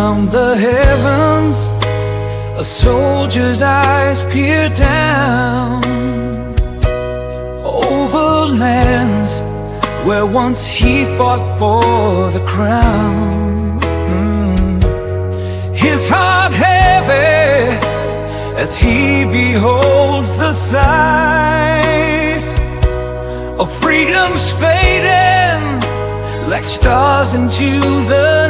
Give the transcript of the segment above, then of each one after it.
From the heavens, a soldier's eyes peer down over lands where once he fought for the crown. Mm. His heart heavy as he beholds the sight of freedom's fading like stars into the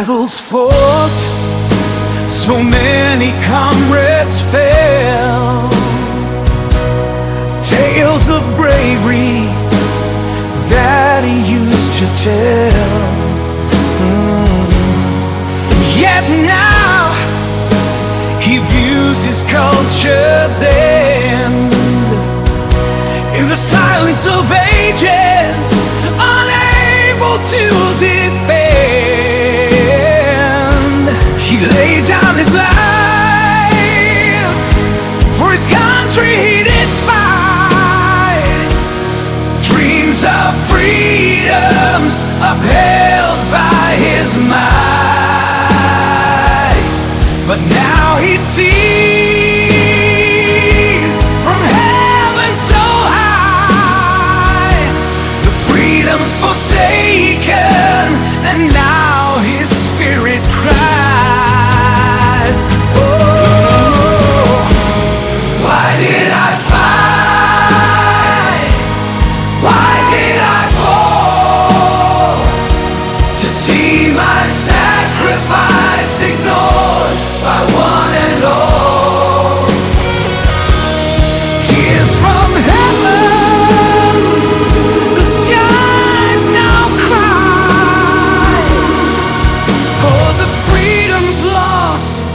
Battles fought, so many comrades fell. Tales of bravery that he used to tell. Mm. Yet now he views his culture's end in the silence of ages, unable to defend. Laid down his life for his country. He did fight dreams of freedoms upheld by his might. But now he sees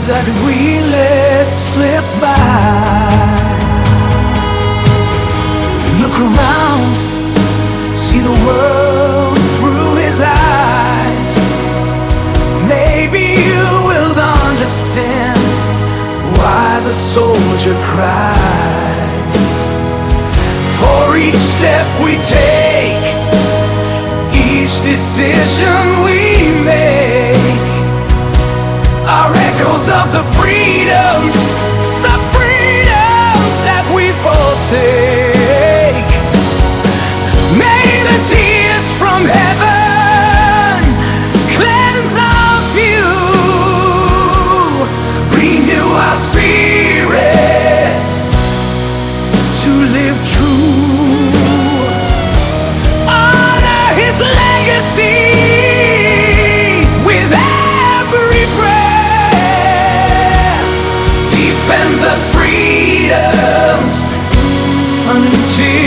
that we let slip by. Look around, see the world through his eyes. Maybe you will understand why the soldier cries. For each step we take, each decision we make, are echoes of the freedoms, the freedoms that we forsake. defend the freedoms. Until